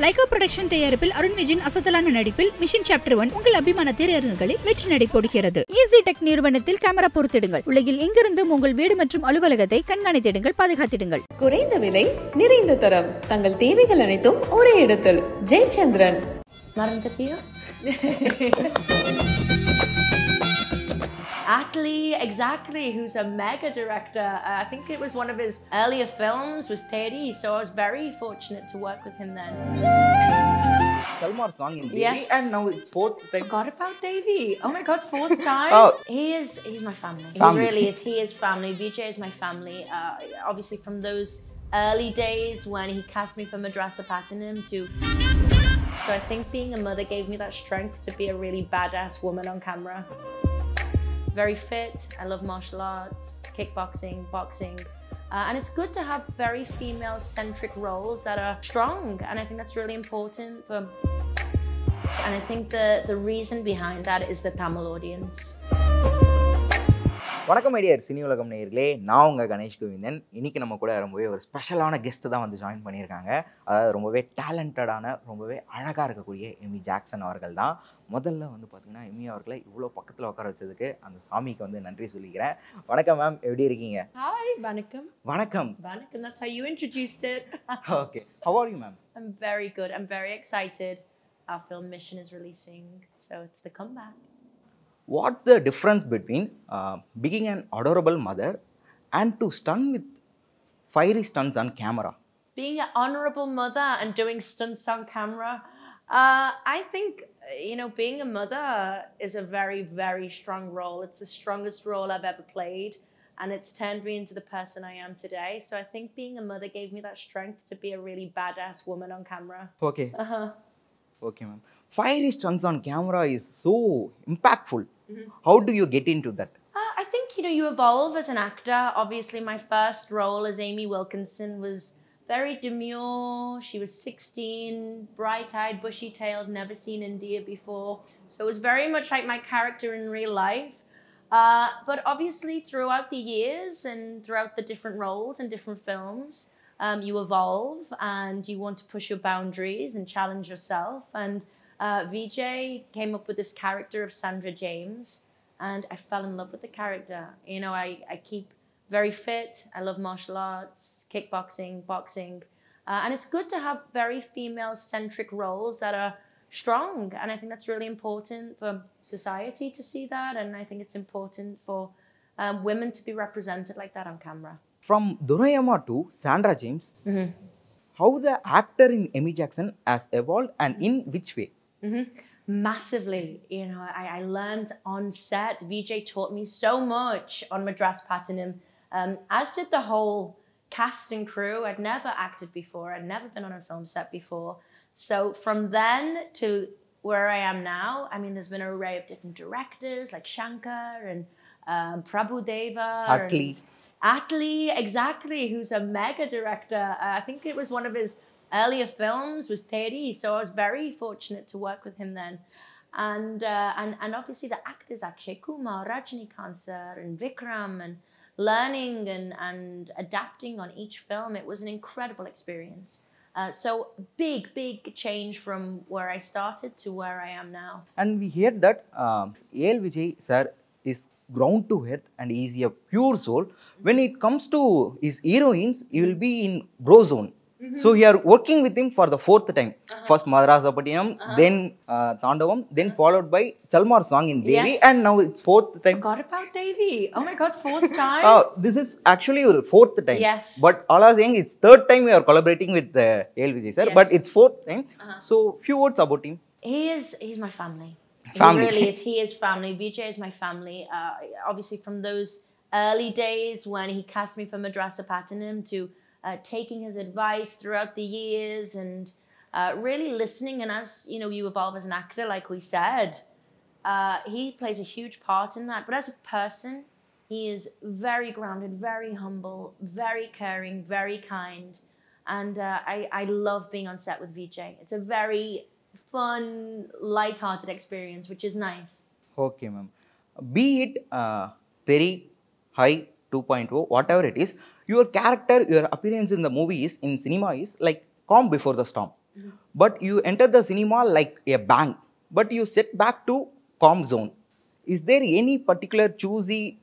Lyca production தயாரிப்பில் அருண் விஜயின் அசத்தலான நடிப்பில் மிஷன் சாப்டர் ஒன் உங்கள் அபிமான திரையரங்குகளில் வெற்றி நடை போடுகிறது ஈஸி டெக் நிறுவனத்தில் கேமரா பொருத்திடுங்கள். உலகில் எங்கிருந்தும் உங்கள் வீடு மற்றும் அலுவலகத்தை கண்காணித்திடுங்கள் பாதுகாத்திடுங்கள். குறைந்த விலை நிறைந்த தரம். தங்கள் தேவைகள் அனைத்தும் ஒரே இடத்தில். ஜெயச்சந்திரன். மறந்துட்டியா? Atlee, exactly, who's a mega director. Uh, I think it was one of his earlier films was Theri, so I was very fortunate to work with him then. Song in Devi Yes. and now it's fourth time. Forgot about Devi. Oh my god, fourth time. Oh. He is he's my family. Family. He really is. He is family. Vijay is my family. Uh, obviously from those early days when he cast me for Madrasapattinam to so I think being a mother gave me that strength to be a really badass woman on camera. Very fit. I love martial arts, kickboxing, boxing. Uh, and it's good to have very female centric roles that are strong. And I think that's really important. For, and I think the, the reason behind that is the Tamil audience. வணக்கம் ஐடியார் cine உலகம் நேயர்களே. நான் உங்கள் கணேஷ் கோவிந்தன். இன்னைக்கு நம்ம கூட ரொம்பவே ஒரு ஸ்பெஷலான கெஸ்ட் தான் வந்து ஜாயின் பண்ணியிருக்காங்க. அதாவது ரொம்பவே டேலண்டடான ரொம்பவே அழகாக இருக்கக்கூடிய எமி ஜாக்சன் அவர்கள் தான். முதல்ல வந்து பார்த்தீங்கன்னா எமி அவர்களை இவ்வளோ பக்கத்தில் உட்கார வச்சதுக்கு அந்த சாமிக்கு வந்து நன்றி சொல்லிக்கிறேன். வணக்கம் மேம் எப்படி இருக்கீங்க? Hi, Vanakkam. வணக்கம். Vanakkam, that's how you introduced it. Okay how are you ma'am I'm very good. I'm very excited. Our film Mission is releasing, so it's the comeback. what's the difference between uh, being an adorable mother and to stun with fiery stunts on camera? Being an honorable mother and doing stunts on camera, uh, I think, you know, being a mother is a very, very strong role. It's the strongest role I've ever played. And it's turned me into the person I am today. So I think being a mother gave me that strength to be a really badass woman on camera. Okay. Uh huh. Okay, ma'am. Fiery stunts on camera is so impactful how do you get into that? Uh, I think you know you evolve as an actor. Obviously, my first role as Amy Wilkinson was very demure. She was 16, bright-eyed, bushy-tailed, never seen India before. So it was very much like my character in real life. Uh, but obviously, throughout the years and throughout the different roles and different films, um, you evolve and you want to push your boundaries and challenge yourself. And uh, Vijay came up with this character of Sandra James, and I fell in love with the character. You know, I, I keep very fit. I love martial arts, kickboxing, boxing. Uh, and it's good to have very female centric roles that are strong. And I think that's really important for society to see that. And I think it's important for um, women to be represented like that on camera. From Durayama to Sandra James, how the actor in Amy Jackson has evolved and in which way? Massively. You know, I, I learned on set. Vijay taught me so much on Madrasapattinam, um, as did the whole cast and crew. I'd never acted before, I'd never been on a film set before. So from then to where I am now, I mean, there's been an array of different directors like Shankar and um, Prabhu Deva. and- Atlee. Atlee, exactly, who's a mega director. Uh, I think it was one of his earlier films was Theri, so I was very fortunate to work with him then. And uh, and and obviously the actors Akshay Kumar, Rajnikant sir, and Vikram, and learning and and adapting on each film, it was an incredible experience. Uh, so big, big change from where I started to where I am now. And we hear that um, A.L. Vijay sir is ground to earth and he is a pure soul. When it comes to his heroines, he will be in bro zone. So we are working with him for the fourth time. First Madrasapattinam, then uh, Tandavam, then followed by Chalmar song in Devi, Yes. and now it's fourth time. Forgot about Devi. Oh my God, fourth time. Uh, this is actually your fourth time. Yes. But all I was saying it's third time we are collaborating with uh, A.L. Vijay sir, but it's fourth time. Uh-huh. So few words about him. He is he's my family. Family. He really is. He is family. Vijay is my family. Uh, obviously, from those early days when he cast me for Madrasapattinam to uh, taking his advice throughout the years and uh, really listening. And as you know, you evolve as an actor, like we said, uh, he plays a huge part in that. But as a person, he is very grounded, very humble, very caring, very kind. And uh, I, I love being on set with Vijay. It's a very fun, light-hearted experience, which is nice. Okay, ma'am. Be it uh, Theri, I, 2.0, whatever it is, your character, your appearance in the movies, in cinema is like calm before the storm. but you enter the cinema like a bang, but you set back to calm zone is there any particular choosy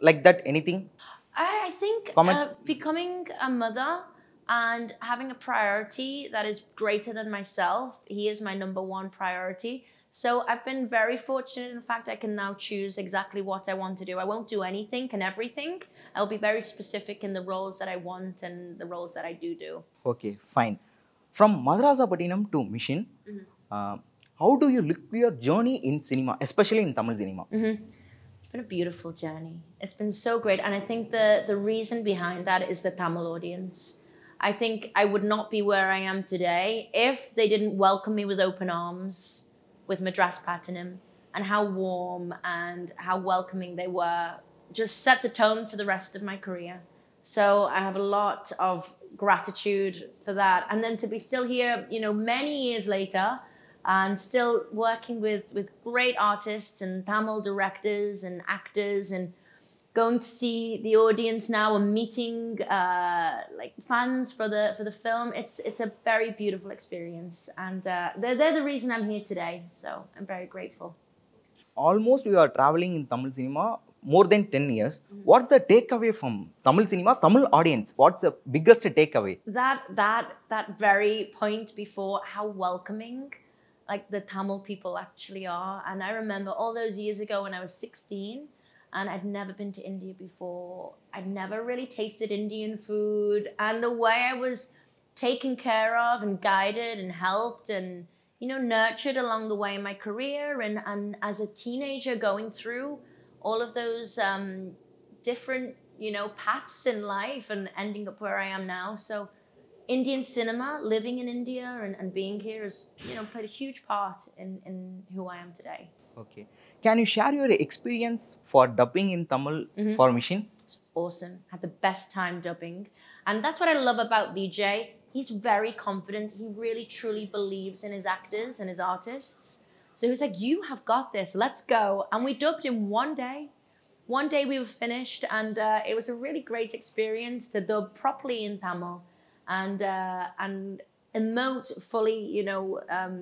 like that anything I, I think uh, becoming a mother and having a priority that is greater than myself, he is my number one priority. So I've been very fortunate. In fact, I can now choose exactly what I want to do. I won't do anything and everything. I'll be very specific in the roles that I want and the roles that I do do. okay fine from madrasa patinam to mission uh, how do you look your journey in cinema especially in tamil cinema It's been a beautiful journey. It's been so great. And I think the, the reason behind that is the Tamil audience. I think I would not be where I am today if they didn't welcome me with open arms with Madrasapattinam and how warm and how welcoming they were just set the tone for the rest of my career. So I have a lot of gratitude for that. And then to be still here, you know, many years later and still working with, with great artists and Tamil directors and actors and going to see the audience now and meeting uh, like fans for the for the film. It's it's a very beautiful experience, and uh, they're they're the reason I'm here today. So I'm very grateful. almost we are traveling in tamil cinema more than 10 years what's the takeaway from tamil cinema tamil audience what's the biggest takeaway That that that very point before how welcoming like the Tamil people actually are. And I remember all those years ago when I was 16 and I'd never been to India before. I'd never really tasted Indian food. And the way I was taken care of and guided and helped and, you know, nurtured along the way in my career and, and as a teenager going through all of those um, different, you know, paths in life and ending up where I am now. So Indian cinema, living in India and, and being here has, you know, played a huge part in, in who I am today. okay can you share your experience for dubbing in tamil for mission It's awesome. Had the best time dubbing. And that's what I love about Vijay. He's very confident. He really truly believes in his actors and his artists. So he was like, You have got this. Let's go. And we dubbed in one day. One day we were finished, and uh, it was a really great experience to dub properly in Tamil and uh, and emote fully, you know, um,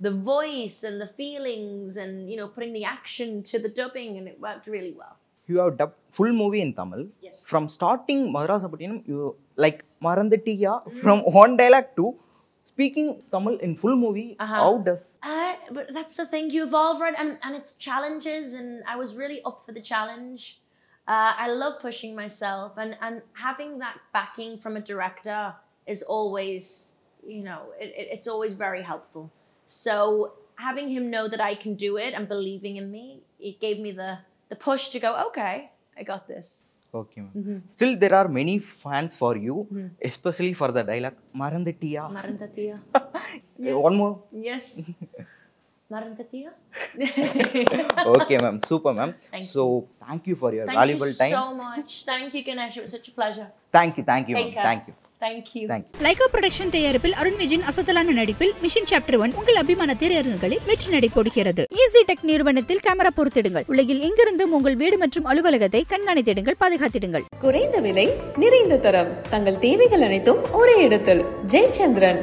the voice and the feelings, and you know, putting the action to the dubbing, and it worked really well. you have dubbed full movie in tamil Yes. from starting madrasa patinam you like marandatiya from one dialogue to speaking tamil in full movie Uh-huh. how does Uh, but that's the thing, you evolve, right? And, and it's challenges, and I was really up for the challenge. Uh, I love pushing myself, and, and having that backing from a director is always, you know, it, it, it's always very helpful. So having him know that I can do it and believing in me, it gave me the, the push to go, okay, I got this. okay ma'am. still there are many fans for you especially for the dialogue marandatiya Marandatia. one more Yes. மறந்துட்டியா okay ma'am super ma'am so thank you for your valuable time so much thank you Ganesh it such pleasure thank you thank you thank you thank you Lyca production தயாரிப்பில் அருண் விஜயின் அசத்தலான நடிப்பில் machine chapter one உங்கள் அபிமான திரையரங்குகளில் வெற்றி நடை நடைபோடுகிறது. ஈஸி டெக் நிறுவனத்தில் கேமரா பொருத்திடுங்கள். உலகில் எங்கிருந்தும் உங்கள் வீடு மற்றும் அலுவலகத்தை கண்காணித்திடுங்கள் பாதுகாத்திடுங்கள். குறைந்த விலை நிறைந்த தரம். தங்கள் தேவைகள் அனைத்தும் ஒரே இடத்தில். ஜெயச்சந்திரன்.